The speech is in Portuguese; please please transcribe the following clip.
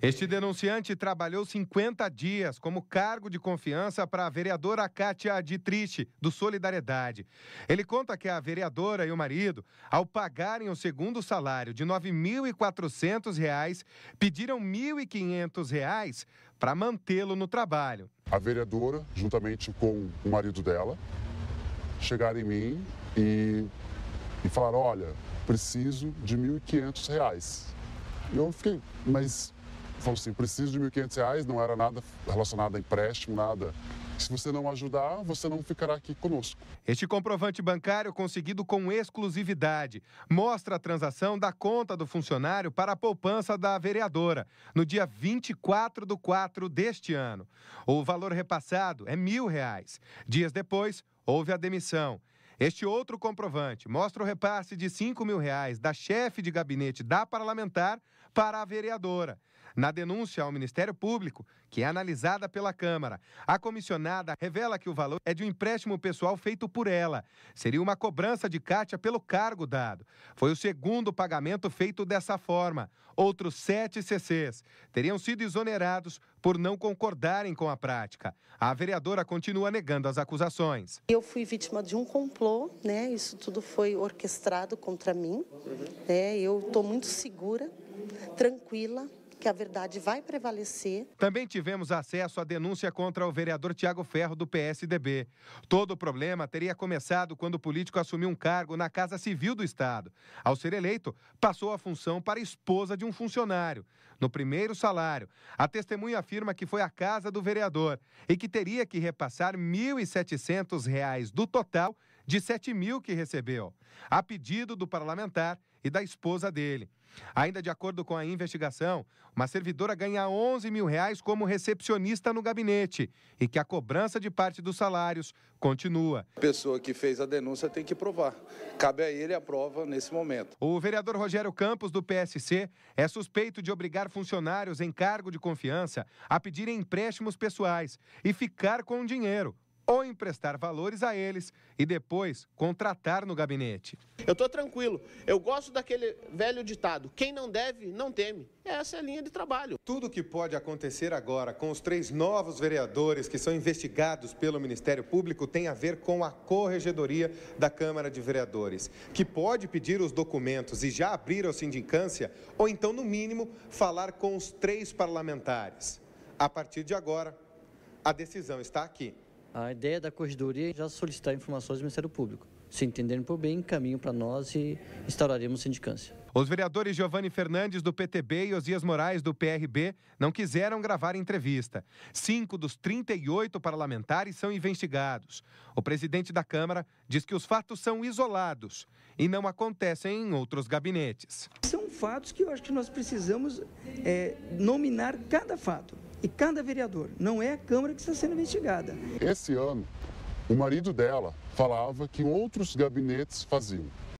Este denunciante trabalhou 50 dias como cargo de confiança para a vereadora Kátia Dietrich, do Solidariedade. Ele conta que a vereadora e o marido, ao pagarem o segundo salário de R$ 9.400, pediram R$ 1.500 para mantê-lo no trabalho. A vereadora, juntamente com o marido dela, chegaram em mim e, e falaram: olha, preciso de R$ 1.500. Eu fiquei, mas falou assim, preciso de R$ 1.500, não era nada relacionado a empréstimo, nada. Se você não ajudar, você não ficará aqui conosco. Este comprovante bancário conseguido com exclusividade mostra a transação da conta do funcionário para a poupança da vereadora, no dia 24 do 4 deste ano. O valor repassado é mil reais. Dias depois, houve a demissão. Este outro comprovante mostra o repasse de 5 mil reais da chefe de gabinete da parlamentar para a vereadora. Na denúncia ao Ministério Público, que é analisada pela Câmara, a comissionada revela que o valor é de um empréstimo pessoal feito por ela. Seria uma cobrança de Kátia pelo cargo dado. Foi o segundo pagamento feito dessa forma. Outros sete CCs teriam sido exonerados por não concordarem com a prática. A vereadora continua negando as acusações. Eu fui vítima de um complô, né? Isso tudo foi orquestrado contra mim. Né? Eu estou muito segura, tranquila, que a verdade vai prevalecer. Também tivemos acesso à denúncia contra o vereador Tiago Ferro, do PSDB. Todo o problema teria começado quando o político assumiu um cargo na Casa Civil do Estado. Ao ser eleito, passou a função para a esposa de um funcionário. No primeiro salário, a testemunha afirma que foi à casa do vereador e que teria que repassar R$ 1.700 do total de R$ 7 mil que recebeu, a pedido do parlamentar e da esposa dele. Ainda de acordo com a investigação, uma servidora ganha 11 mil reais como recepcionista no gabinete e que a cobrança de parte dos salários continua. A pessoa que fez a denúncia tem que provar. Cabe a ele a prova nesse momento. O vereador Rogério Campos, do PSC, é suspeito de obrigar funcionários em cargo de confiança a pedirem empréstimos pessoais e ficar com o dinheiro ou emprestar valores a eles e depois contratar no gabinete. Eu estou tranquilo. Eu gosto daquele velho ditado: quem não deve, não teme. Essa é a linha de trabalho. Tudo que pode acontecer agora com os três novos vereadores que são investigados pelo Ministério Público tem a ver com a corregedoria da Câmara de Vereadores, que pode pedir os documentos e já abrir a sindicância, ou então, no mínimo, falar com os três parlamentares. A partir de agora, a decisão está aqui. A ideia da corredoria é já solicitar informações do Ministério Público. Se entenderem por bem, encaminham para nós e instauraremos sindicância. Os vereadores Giovanni Fernandes, do PTB, e Osias Moraes, do PRB, não quiseram gravar entrevista. Cinco dos 38 parlamentares são investigados. O presidente da Câmara diz que os fatos são isolados e não acontecem em outros gabinetes. São fatos que eu acho que nós precisamos é, nominar cada fato e cada vereador. Não é a Câmara que está sendo investigada. Esse ano, o marido dela falava que outros gabinetes faziam.